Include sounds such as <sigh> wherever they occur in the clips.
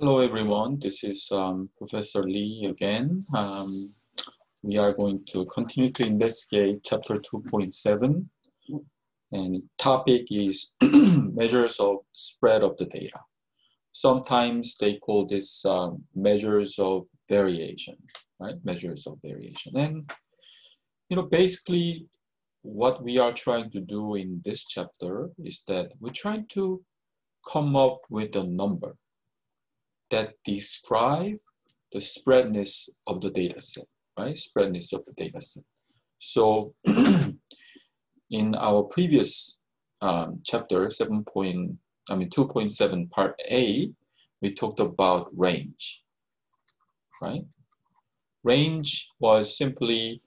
Hello, everyone. This is um, Professor Lee again. Um, we are going to continue to investigate chapter 2.7 and topic is <clears throat> measures of spread of the data. Sometimes they call this um, measures of variation, right? Measures of variation. And, you know, basically what we are trying to do in this chapter is that we're trying to come up with a number that describe the spreadness of the data set, right? Spreadness of the data set. So <clears throat> in our previous um, chapter, 7 point, I mean 2.7 part A, we talked about range, right? Range was simply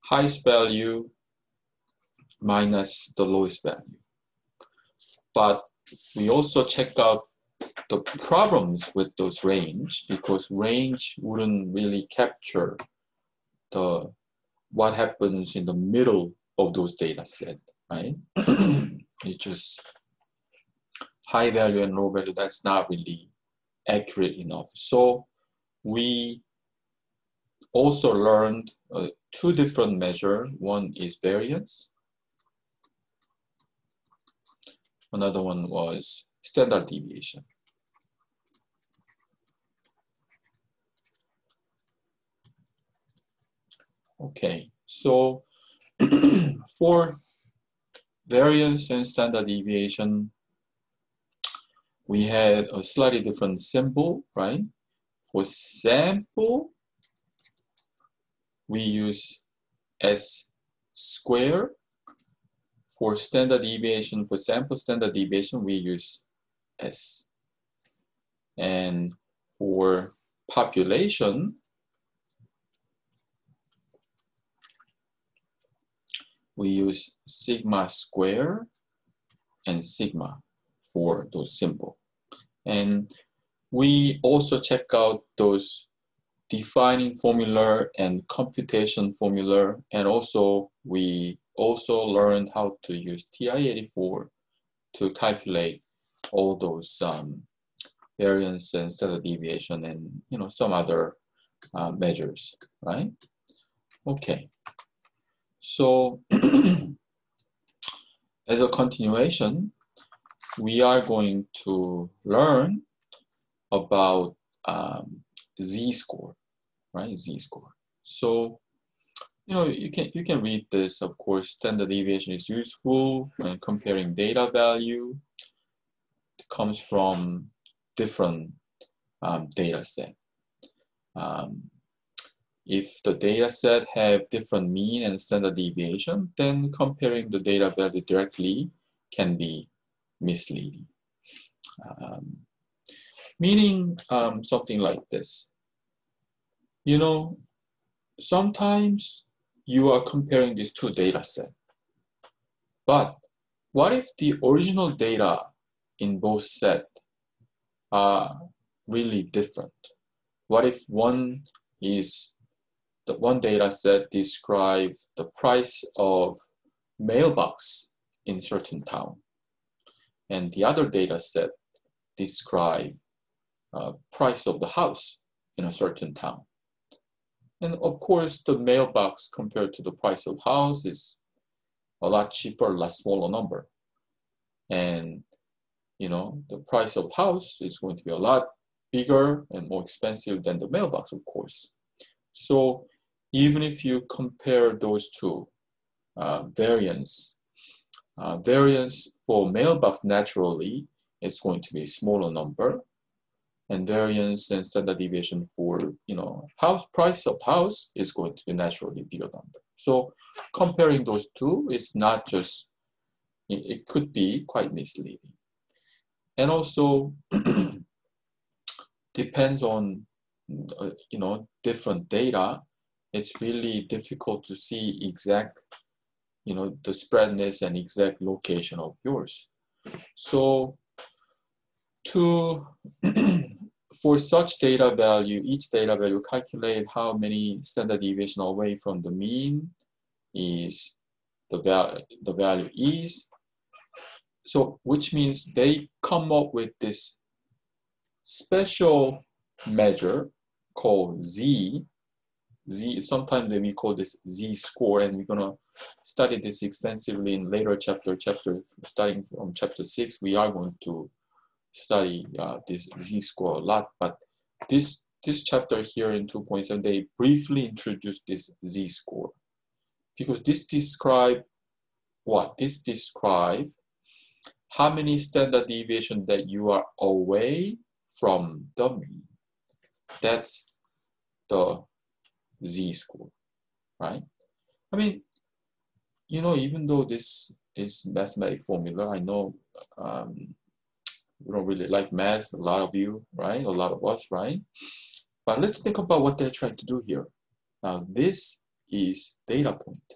highest value minus the lowest value. But we also checked out the problems with those range because range wouldn't really capture the what happens in the middle of those data set, right? <clears throat> it's just high value and low value, that's not really accurate enough. So we also learned uh, two different measures. One is variance. Another one was standard deviation. Okay, so <clears throat> for variance and standard deviation, we had a slightly different symbol, right? For sample, we use S square. For standard deviation, for sample standard deviation, we use S. And for population, we use sigma square and sigma for those symbol. And we also check out those defining formula and computation formula. And also we also learned how to use TI-84 to calculate all those um, variance and standard deviation and you know some other uh, measures, right? Okay. So <clears throat> as a continuation, we are going to learn about um, z-score, right? Z-score. So, you know, you can you can read this. Of course, standard deviation is useful when comparing data value. It comes from different um, data set. Um, if the data set have different mean and standard deviation, then comparing the data value directly can be misleading. Um, meaning um, something like this. You know, sometimes you are comparing these two data sets. But what if the original data in both sets are really different? What if one is the one data set describes the price of mailbox in certain town. And the other data set describe uh, price of the house in a certain town. And of course, the mailbox compared to the price of house is a lot cheaper, a lot smaller number. And you know, the price of house is going to be a lot bigger and more expensive than the mailbox, of course. So even if you compare those two uh, variance, uh, variance for mailbox naturally is going to be a smaller number, and variance and standard deviation for you know house price of house is going to be naturally bigger number. So comparing those two is not just it, could be quite misleading, and also <clears throat> depends on uh, you know different data it's really difficult to see exact, you know, the spreadness and exact location of yours. So to, <clears throat> for such data value, each data value calculate how many standard deviation away from the mean is the, val the value is. So which means they come up with this special measure called Z. Z, sometimes we call this Z score, and we're gonna study this extensively in later chapter, chapter starting from chapter six. We are going to study uh, this Z score a lot, but this this chapter here in 2.7, they briefly introduce this Z score because this describe what? This describe how many standard deviation that you are away from the mean. That's the Z score, right? I mean, you know, even though this is mathematic formula, I know um, you don't really like math, a lot of you, right? A lot of us, right? But let's think about what they're trying to do here. Now, this is data point.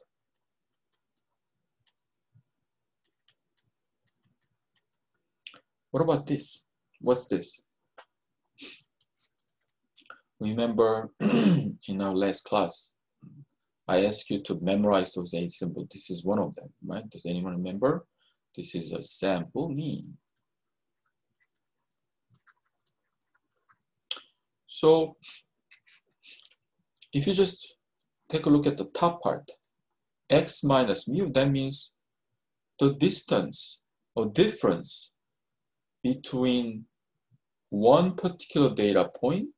What about this? What's this? Remember <clears throat> in our last class, I asked you to memorize those eight symbols. This is one of them, right? Does anyone remember? This is a sample mean. So if you just take a look at the top part, x minus mu, that means the distance or difference between one particular data point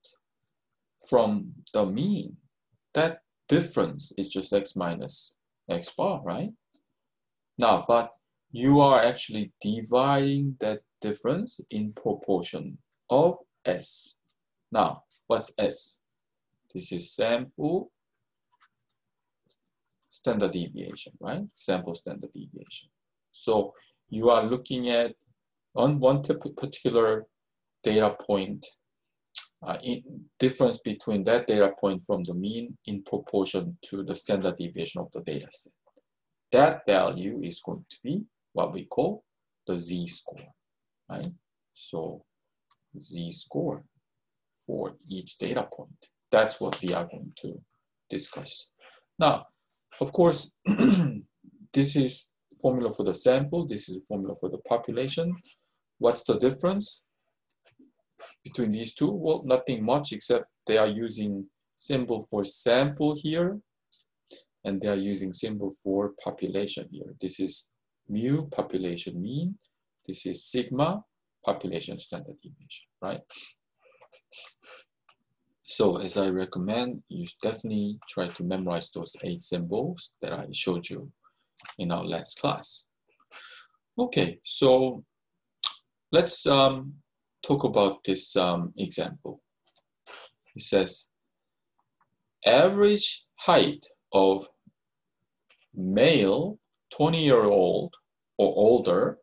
from the mean. That difference is just x minus x bar, right? Now, but you are actually dividing that difference in proportion of s. Now, what's S? This is sample standard deviation, right? Sample standard deviation. So you are looking at on one particular data point, uh, difference between that data point from the mean in proportion to the standard deviation of the data set. That value is going to be what we call the z-score, right? So z-score for each data point. That's what we are going to discuss. Now, of course, <clears throat> this is formula for the sample. This is formula for the population. What's the difference between these two? Well, nothing much except they are using symbol for sample here and they are using symbol for population here. This is mu population mean. This is sigma population standard deviation, right? So as I recommend, you definitely try to memorize those eight symbols that I showed you in our last class. Okay, so let's um, talk about this um, example. It says, average height of male 20 year old or older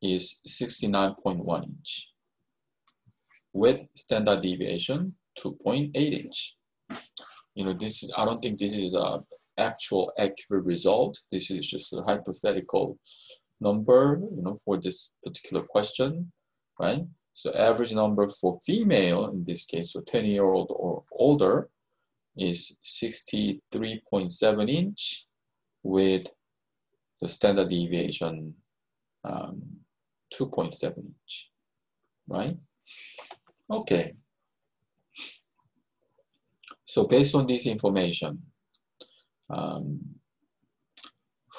is 69.1 inch with standard deviation 2.8 inch. You know, this is, I don't think this is a actual accurate result. This is just a hypothetical number, you know, for this particular question, right? So average number for female, in this case, so 10 year old or older, is 63.7 inch with the standard deviation um, 2.7 inch, right? Okay. So based on this information, um,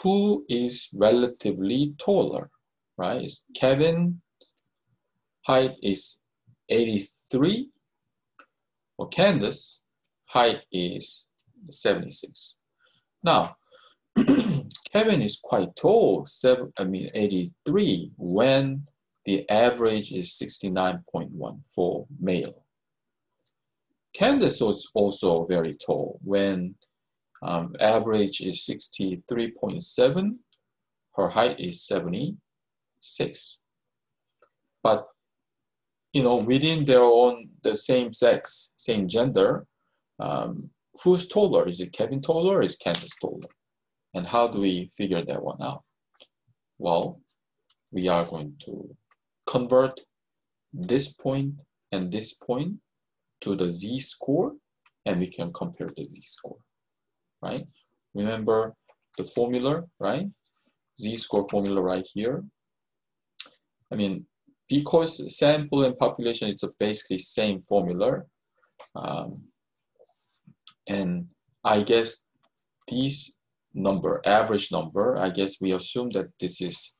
who is relatively taller, right? Kevin height is 83, For Candace height is 76. Now, <clears throat> Kevin is quite tall, seven, I mean 83, when the average is 69.1 for male. Candace was also very tall when um, average is 63.7, her height is 76. But, you know, within their own, the same sex, same gender, um, who's taller? Is it Kevin taller or is Candace taller? And how do we figure that one out? Well, we are going to convert this point and this point to the z-score and we can compare the z-score, right? Remember the formula, right? Z-score formula right here. I mean, because sample and population it's basically same formula um, and I guess these number average number I guess we assume that this is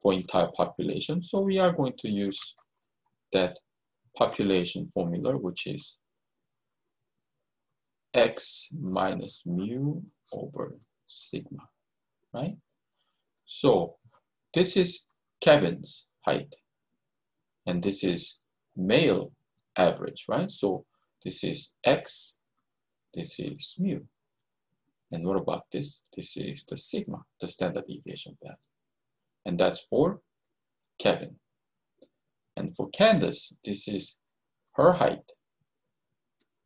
for entire population. So we are going to use that population formula which is x minus mu over sigma right? So this is Kevin's height and this is male average, right? So this is x, this is mu. And what about this? This is the sigma, the standard deviation value. And that's for Kevin. And for Candace, this is her height,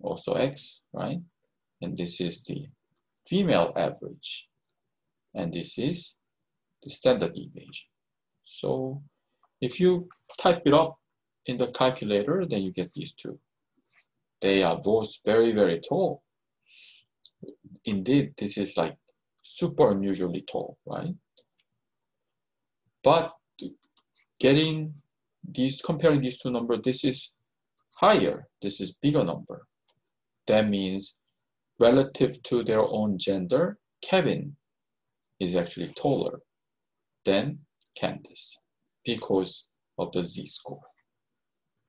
also x, right? And this is the female average. And this is the standard deviation. So if you type it up in the calculator, then you get these two. They are both very, very tall. Indeed, this is like super unusually tall, right? But getting these, comparing these two numbers, this is higher, this is bigger number. That means relative to their own gender, Kevin is actually taller than Candace because of the z-score.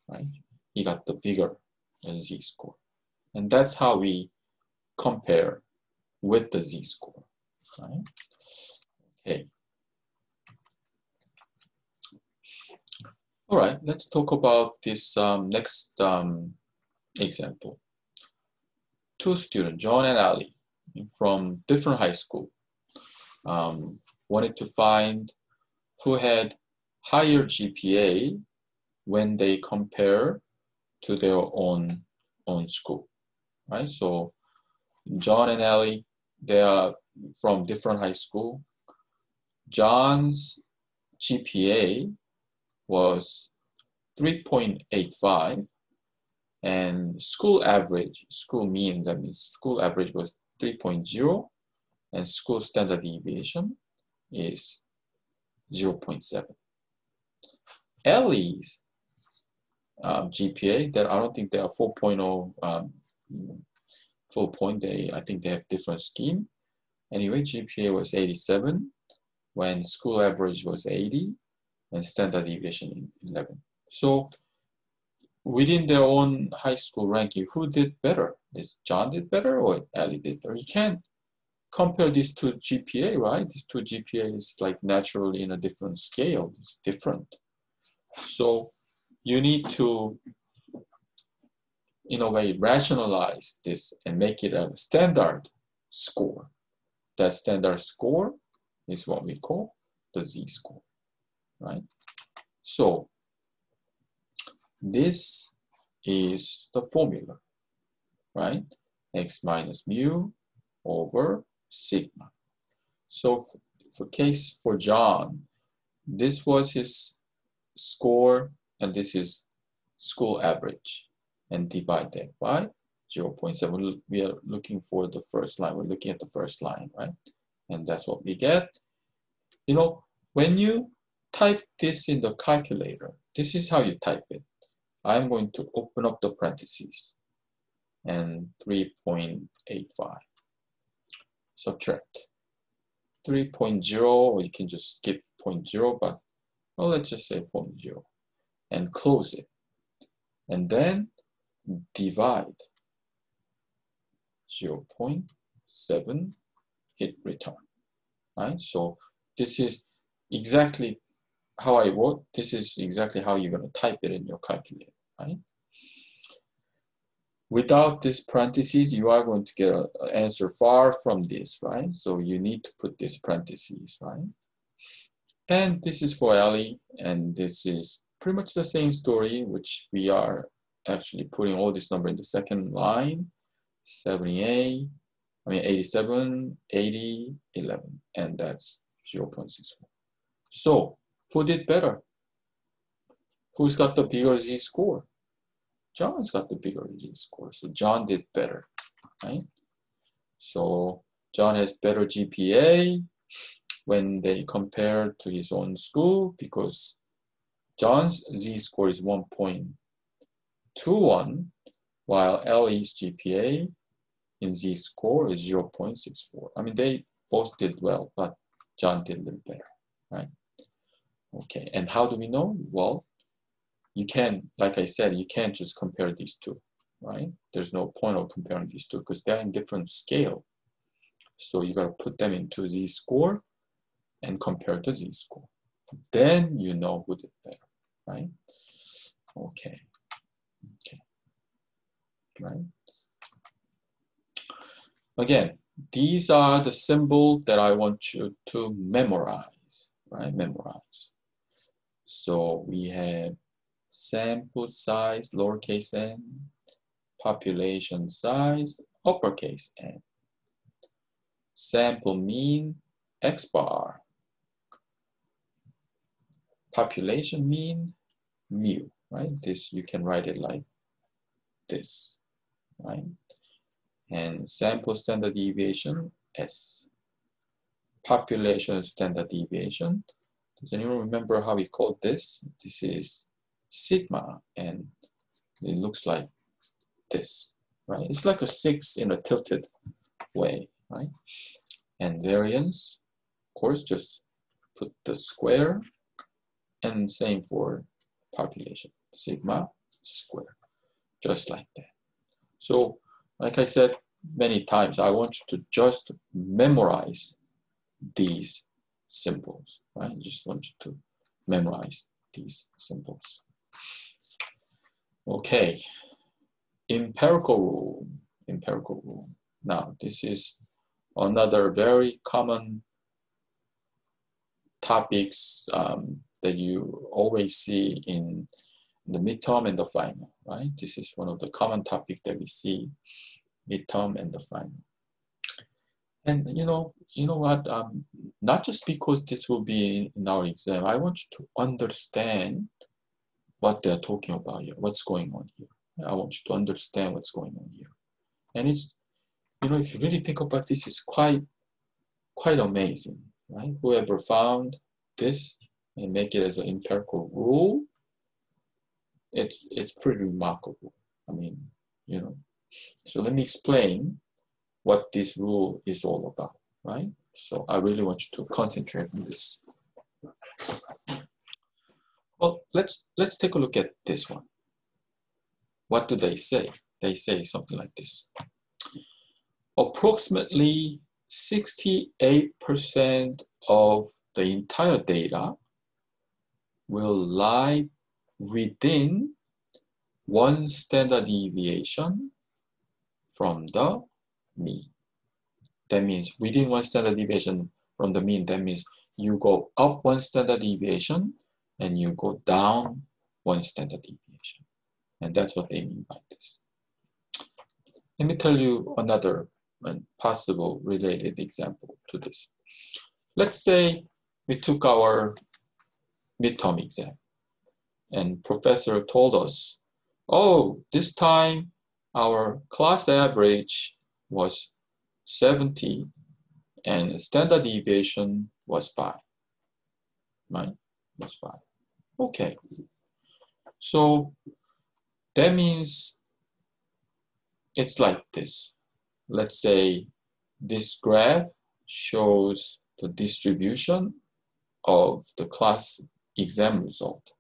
Right? He got the bigger z-score. And that's how we compare with the z-score. Right? Okay. All right, let's talk about this um, next um, example. Two students, John and Ali, from different high school, um, wanted to find who had higher GPA when they compare to their own own school, right? So John and Ellie, they are from different high school. John's GPA was 3.85 and school average, school mean, that means school average was 3.0 and school standard deviation is 0.7. Ellie's um, GPA, that I don't think they are 4.0 um, full point. They, I think they have different scheme. Anyway, GPA was 87 when school average was 80 and standard deviation 11. So within their own high school ranking, who did better? Is John did better or Ellie did better? You can't compare these two GPA, right? These two GPA is like naturally in a different scale. It's different. So you need to, in a way, rationalize this and make it a standard score. That standard score is what we call the z-score, right? So this is the formula, right? x minus mu over sigma. So for case for John, this was his score, and this is school average, and divide that by 0 0.7. We are looking for the first line. We're looking at the first line, right? And that's what we get. You know, when you type this in the calculator, this is how you type it. I'm going to open up the parentheses and 3.85 subtract 3.0 or you can just skip 0.0 but well let's just say 0.0 and close it and then divide 0 0.7 hit return right so this is exactly how I wrote this is exactly how you're going to type it in your calculator right Without this parentheses, you are going to get an answer far from this, right? So you need to put this parentheses, right? And this is for Ali, and this is pretty much the same story, which we are actually putting all this number in the second line, 78, I mean 87, 80, 11, and that's 0 0.64. So who did better? Who's got the bigger z-score? John's got the bigger Z score, so John did better, right? So John has better GPA when they compare to his own school because John's z-score is 1.21, while Ellie's GPA in z-score is 0.64. I mean, they both did well, but John did a little better, right? Okay, and how do we know? Well, you can, like I said, you can't just compare these two, right? There's no point of comparing these two because they're in different scale. So you gotta put them into z-score and compare to z-score. Then you know who did better, right? Okay, okay, right? Again, these are the symbols that I want you to memorize, right? Memorize. So we have sample size, lowercase n, population size, uppercase n, sample mean, x bar, population mean, mu, right? This, you can write it like this, right? And sample standard deviation, S. Population standard deviation, does anyone remember how we called this? This is sigma, and it looks like this, right? It's like a six in a tilted way, right? And variance, of course, just put the square, and same for population, sigma square, just like that. So, like I said many times, I want you to just memorize these symbols, right? I just want you to memorize these symbols. Okay, empirical rule, empirical rule. Now, this is another very common topics um, that you always see in the midterm and the final, right? This is one of the common topic that we see midterm and the final. And you know, you know what? Um, not just because this will be in our exam. I want you to understand what they're talking about here, what's going on here. I want you to understand what's going on here. And it's, you know, if you really think about this, it's quite, quite amazing, right? Whoever found this and make it as an empirical rule, it's, it's pretty remarkable. I mean, you know, so let me explain what this rule is all about, right? So I really want you to concentrate on this. Well, let's let's take a look at this one. What do they say? They say something like this. Approximately 68% of the entire data will lie within one standard deviation from the mean. That means within one standard deviation from the mean, that means you go up one standard deviation and you go down one standard deviation. And that's what they mean by this. Let me tell you another possible related example to this. Let's say we took our midterm exam and professor told us, oh, this time our class average was 70 and standard deviation was 5, right? Was 5. Okay. So that means it's like this. Let's say this graph shows the distribution of the class exam result.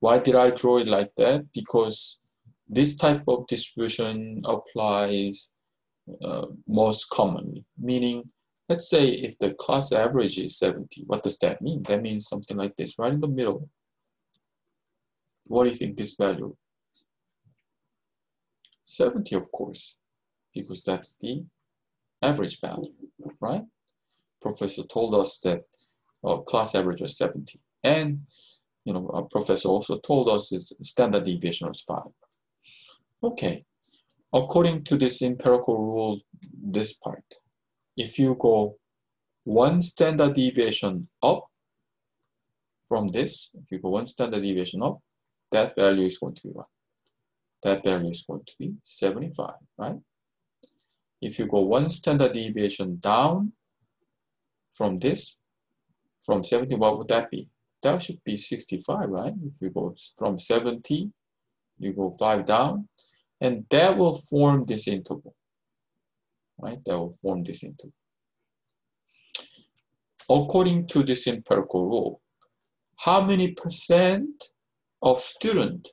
Why did I draw it like that? Because this type of distribution applies uh, most commonly, meaning, let's say if the class average is 70, what does that mean? That means something like this, right in the middle. What do you think this value? 70, of course, because that's the average value, right? Professor told us that uh, class average was 70. And, you know, our professor also told us its standard deviation was 5. Okay, according to this empirical rule, this part, if you go one standard deviation up from this, if you go one standard deviation up, that value is going to be what? That value is going to be 75, right? If you go one standard deviation down from this, from 70, what would that be? That should be 65, right? If you go from 70, you go 5 down, and that will form this interval, right? That will form this interval. According to this empirical rule, how many percent of student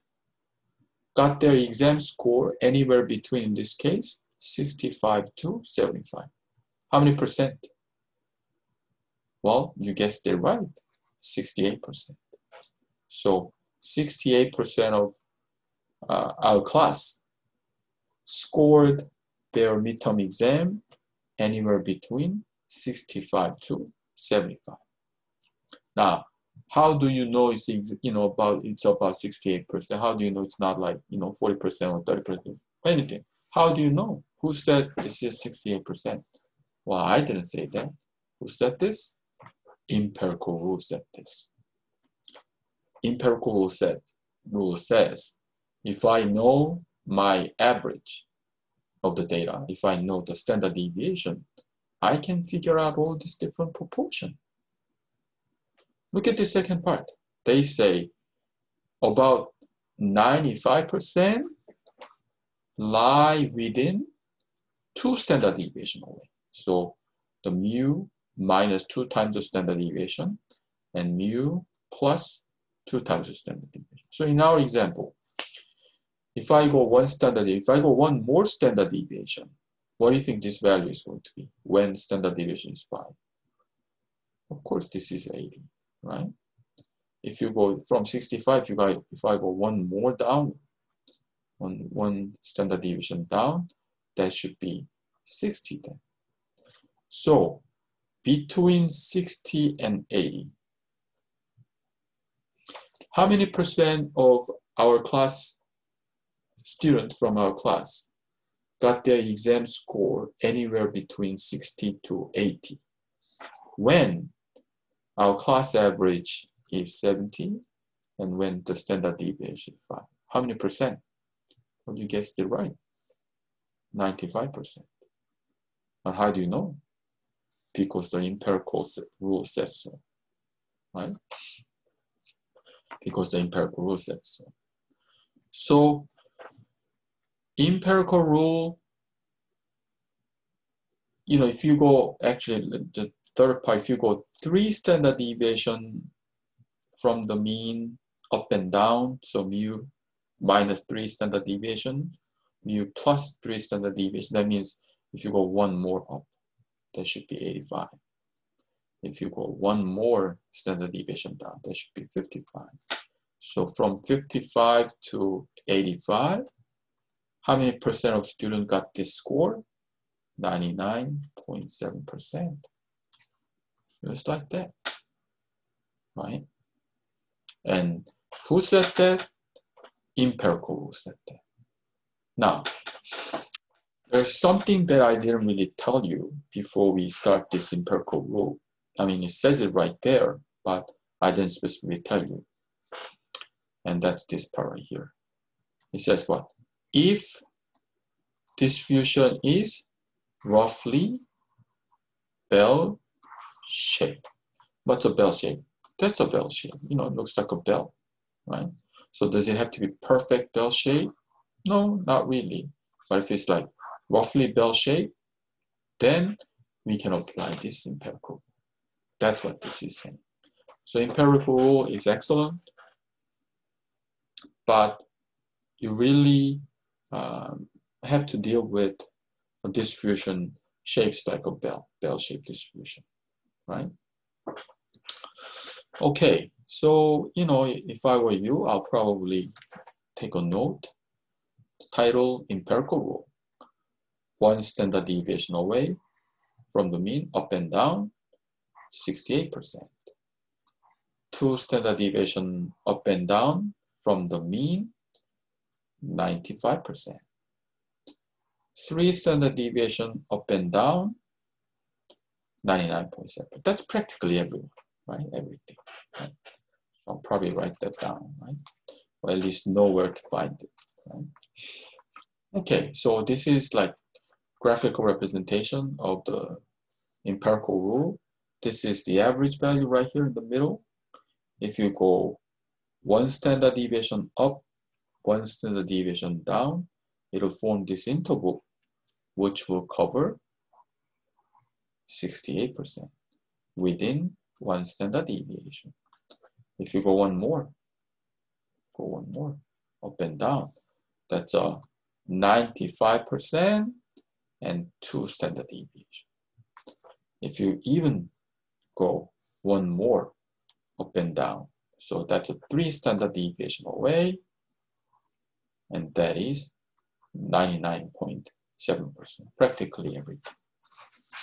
got their exam score anywhere between, in this case, 65 to 75? How many percent? Well, you guessed it right, 68%. So 68% of uh, our class scored their midterm exam anywhere between 65 to 75. Now, how do you know it's you know about it's about 68%? How do you know it's not like you know 40% or 30%? Anything. How do you know? Who said this is 68%? Well, I didn't say that. Who said this? Empirical rule said this. Empirical rule said rule says if I know my average of the data, if I know the standard deviation, I can figure out all these different proportion. Look at the second part. They say about 95% lie within two standard deviation away. So the mu minus two times the standard deviation and mu plus two times the standard deviation. So in our example, if I go one standard, if I go one more standard deviation, what do you think this value is going to be when standard deviation is 5? Of course, this is 80 right? If you go from 65, you got, if I go one more down, one, one standard deviation down, that should be 60 then. So between 60 and 80, how many percent of our class students from our class got their exam score anywhere between 60 to 80 when our class average is 70, and when the standard deviation is 5. How many percent? Well, you guessed it right. 95%. And how do you know? Because the empirical rule says so, right? Because the empirical rule says so. So, empirical rule, you know, if you go, actually, the third part, if you go three standard deviation from the mean up and down, so mu minus three standard deviation, mu plus three standard deviation, that means if you go one more up, that should be 85. If you go one more standard deviation down, that should be 55. So from 55 to 85, how many percent of students got this score? 99.7%. Just like that, right? And who said that? Empirical rule said that. Now, there's something that I didn't really tell you before we start this empirical rule. I mean, it says it right there, but I didn't specifically tell you. And that's this part right here. It says what? If distribution is roughly bell shape. What's a bell shape? That's a bell shape. You know, it looks like a bell, right? So does it have to be perfect bell shape? No, not really. But if it's like roughly bell shape, then we can apply this empirical. That's what this is saying. So empirical rule is excellent, but you really um, have to deal with a distribution shapes like a bell, bell shape distribution right? Okay, so, you know, if I were you, I'll probably take a note, title empirical rule. One standard deviation away from the mean, up and down, 68%. Two standard deviation up and down from the mean, 95%. Three standard deviation up and down, 99.7%. That's practically everyone, right? Everything. Right? I'll probably write that down, right? Or at least know where to find it. Right? Okay, so this is like graphical representation of the empirical rule. This is the average value right here in the middle. if you go one standard deviation up, one standard deviation down, it'll form this interval, which will cover 68% within one standard deviation. If you go one more, go one more, up and down, that's a 95% and two standard deviation. If you even go one more up and down, so that's a three standard deviation away, and that is 99.7%, practically everything.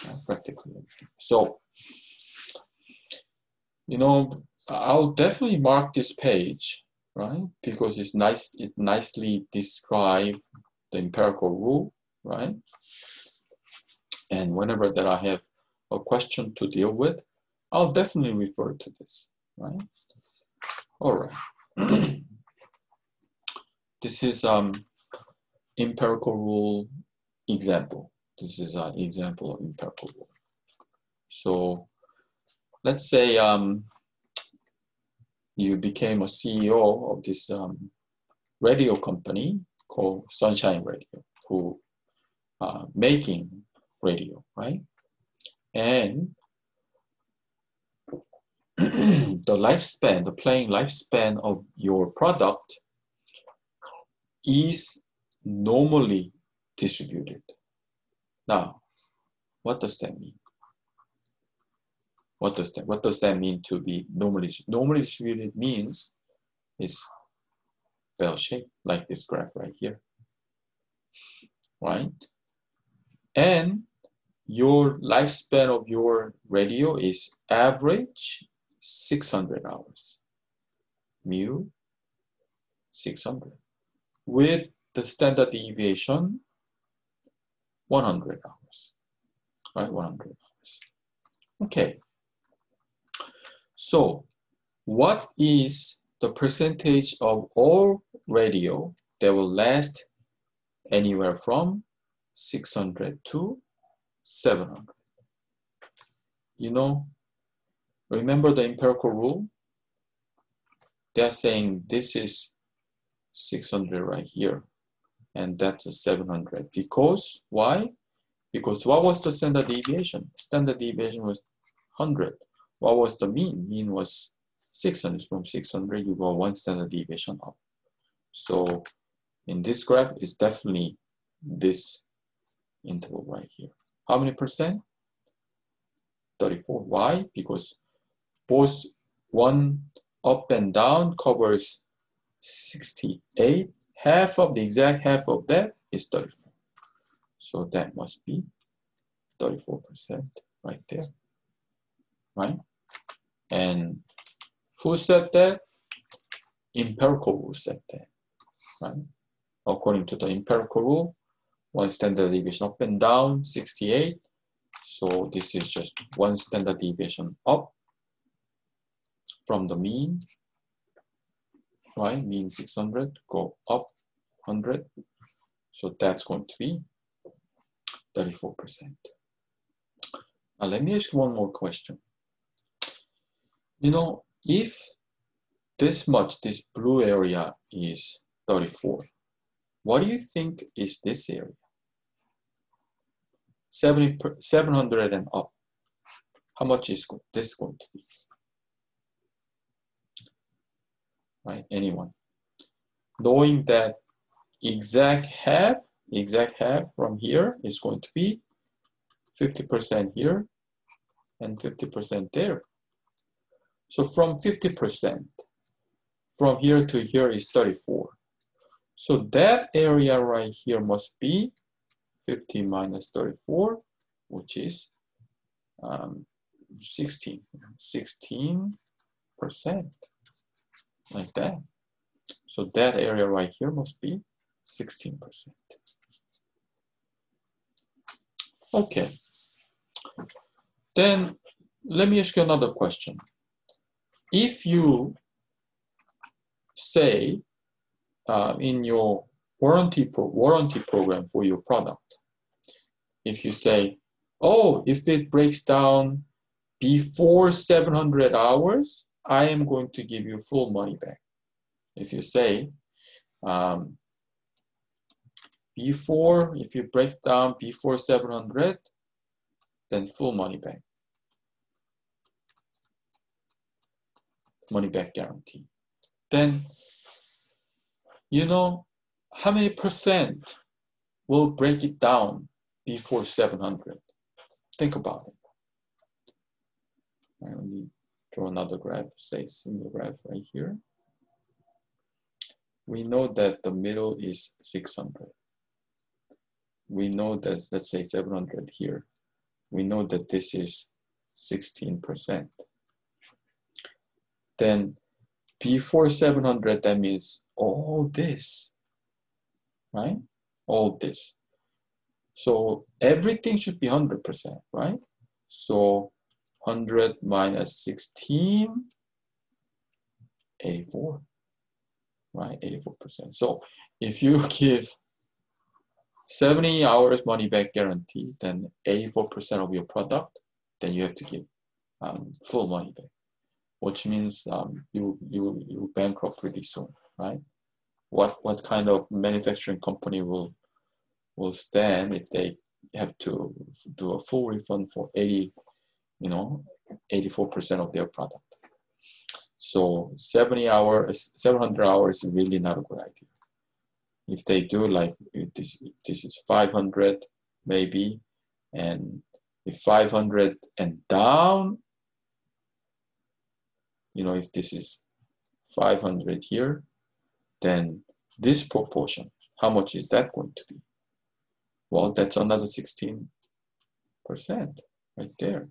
Yeah, practically everything. So, you know, I'll definitely mark this page, right? Because it's nice, it nicely describe the empirical rule, right? And whenever that I have a question to deal with, I'll definitely refer to this, right? All right. <clears throat> this is um empirical rule example. This is an example of empirical rule. So let's say um, you became a CEO of this um, radio company called Sunshine Radio, who uh, making radio, right? And <clears throat> the lifespan, the playing lifespan of your product is normally distributed. Now, what does that mean? What does that what does that mean to be normally normally distributed means is bell shape like this graph right here. Right? And your lifespan of your radio is average 600 hours. Mu 600 with the standard deviation 100 hours, right? 100 hours. Okay. So what is the percentage of all radio that will last anywhere from 600 to 700? You know, remember the empirical rule? They're saying this is 600 right here and that's a 700 because why? Because what was the standard deviation? Standard deviation was 100 what was the mean? Mean was 600 from 600 you go one standard deviation up. So in this graph it's definitely this interval right here how many percent 34 why because both one up and down covers 68 half of the exact half of that is 34. So that must be 34% right there, right? And who said that? Empirical rule said that, right? According to the empirical rule, one standard deviation up and down, 68. So this is just one standard deviation up from the mean right? Mean 600, go up 100. So that's going to be 34%. Now let me ask you one more question. You know, if this much, this blue area is 34, what do you think is this area? 70 700 and up. How much is this going to be? right? Anyone. Knowing that exact half, exact half from here is going to be 50% here and 50% there. So from 50%, from here to here is 34. So that area right here must be 50 minus 34, which is um, 16, 16 percent like that. So that area right here must be 16%. Okay. Then let me ask you another question. If you say uh, in your warranty pro warranty program for your product, if you say, oh, if it breaks down before 700 hours, I am going to give you full money back. If you say, um, before, if you break down before 700, then full money back. Money back guarantee. Then, you know, how many percent will break it down before 700? Think about it. I only draw another graph, say single graph right here. We know that the middle is 600. We know that, let's say 700 here. We know that this is 16%. Then before 700, that means all this, right? All this. So everything should be 100%, right? So 100 minus 16, 84, right? 84%. So if you <laughs> give 70 hours money back guarantee, then 84% of your product, then you have to give um, full money back, which means um, you, you, you bankrupt pretty soon, right? What, what kind of manufacturing company will, will stand if they have to do a full refund for 80 you know, 84% of their product. So 70 hours, 700 hours is really not a good idea. If they do like if this, this is 500 maybe, and if 500 and down, you know, if this is 500 here, then this proportion, how much is that going to be? Well, that's another 16% right there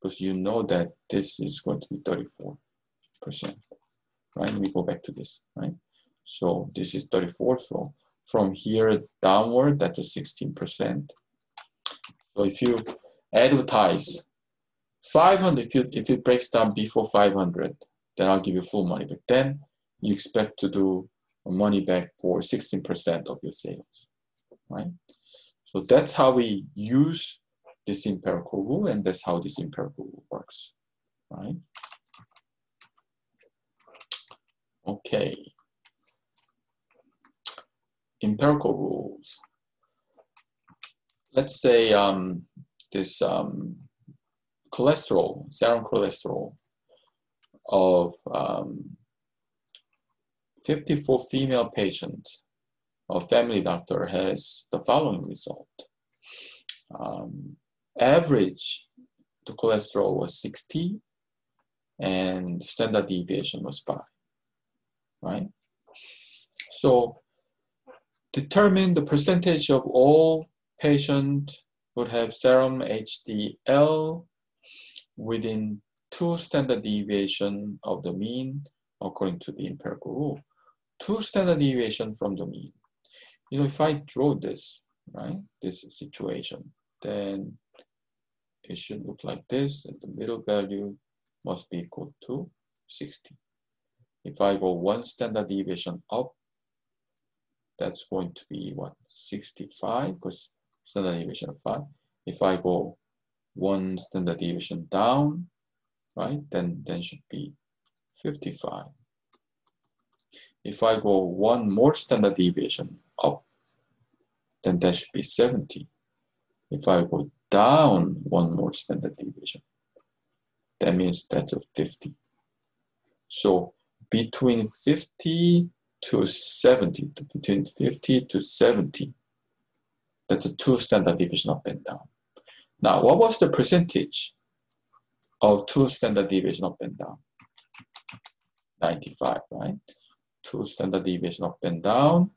because you know that this is going to be 34%, right? Me go back to this, right? So this is 34, so from here downward, that's a 16%. So if you advertise 500, if, you, if it breaks down before 500, then I'll give you full money But Then you expect to do money back for 16% of your sales, right? So that's how we use this empirical rule, and that's how this empirical rule works, right? Okay. Empirical rules. Let's say um, this um, cholesterol, serum cholesterol of um, 54 female patients, a family doctor has the following result. Um, average the cholesterol was 60 and standard deviation was 5 right so determine the percentage of all patients would have serum HDL within two standard deviation of the mean according to the empirical rule. Two standard deviation from the mean. You know, if I draw this, right, this situation, then it should look like this and the middle value must be equal to 60. If I go one standard deviation up, that's going to be what 65 because standard deviation of 5. If I go one standard deviation down, right, then then should be 55. If I go one more standard deviation up, then that should be 70. If I go down one more standard deviation. That means that's a 50. So between 50 to 70, between 50 to 70, that's a two standard deviation up and down. Now, what was the percentage of two standard deviation up and down? 95, right? Two standard deviation up and down,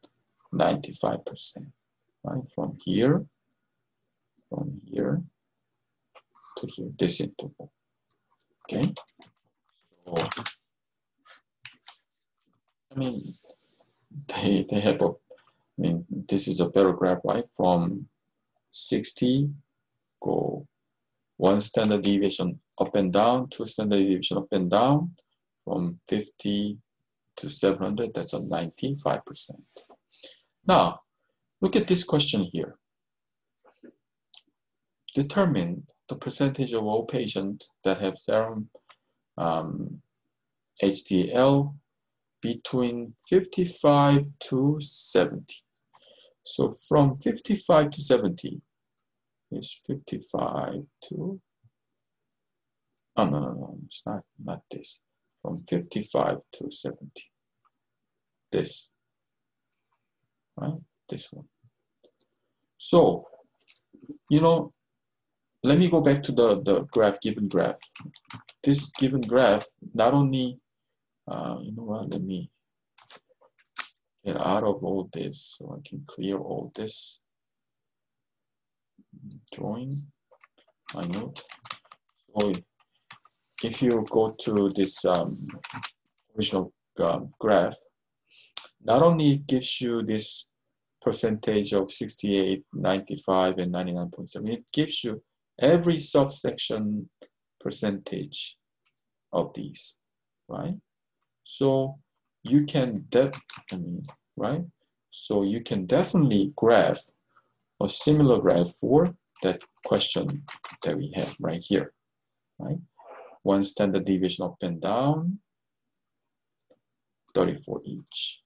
95%, right? From here from here to here, this interval. Okay. So, I mean, they, they have a, I mean, this is a paragraph, right? From 60, go one standard deviation up and down, two standard deviation up and down, from 50 to 700, that's a 95%. Now, look at this question here determine the percentage of all patients that have serum um, HDL between 55 to 70. So from 55 to 70 is 55 to, oh no, no, no, it's not, not this. From 55 to 70, this, right, this one. So, you know, let me go back to the, the graph, given graph. This given graph not only uh, you know what, let me get out of all this so I can clear all this drawing my note. So if you go to this um, original um, graph, not only it gives you this percentage of 68, 95, and 99.7, it gives you every subsection percentage of these, right? So you can def I mean, right? So you can definitely graph a similar graph for that question that we have right here, right? One standard deviation up and down, 34 each.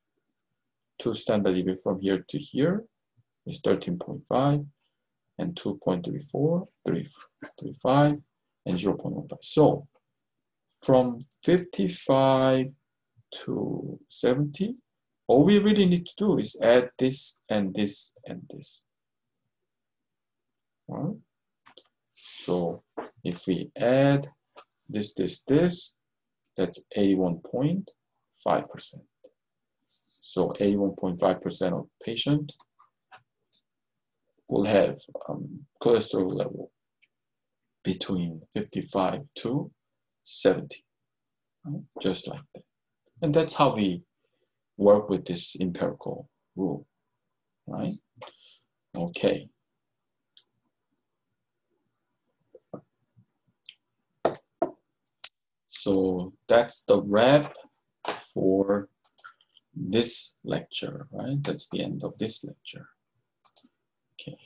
Two standard deviation from here to here is 13.5 and 2.34, 35, and 0.15. So from 55 to 70, all we really need to do is add this and this and this. Right? So if we add this, this, this, that's 81.5%. So 81.5% of patient will have um, cholesterol level between 55 to 70, right? just like that. And that's how we work with this empirical rule, right? Okay. So that's the wrap for this lecture, right? That's the end of this lecture. Okay,